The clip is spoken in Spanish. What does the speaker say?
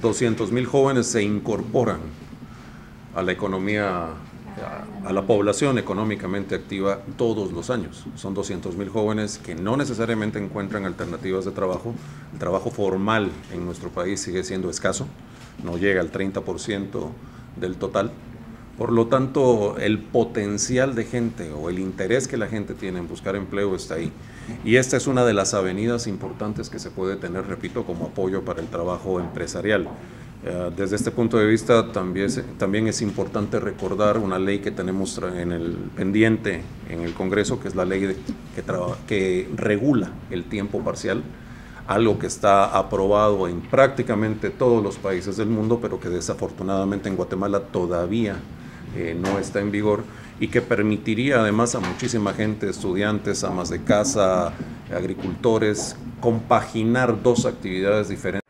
200 mil jóvenes se incorporan a la economía, a la población económicamente activa todos los años. Son 200 mil jóvenes que no necesariamente encuentran alternativas de trabajo. El trabajo formal en nuestro país sigue siendo escaso, no llega al 30% del total. Por lo tanto, el potencial de gente o el interés que la gente tiene en buscar empleo está ahí. Y esta es una de las avenidas importantes que se puede tener, repito, como apoyo para el trabajo empresarial. Eh, desde este punto de vista también es, también es importante recordar una ley que tenemos en el pendiente en el Congreso, que es la ley que, que regula el tiempo parcial, algo que está aprobado en prácticamente todos los países del mundo, pero que desafortunadamente en Guatemala todavía eh, no está en vigor y que permitiría además a muchísima gente, estudiantes, amas de casa, agricultores, compaginar dos actividades diferentes.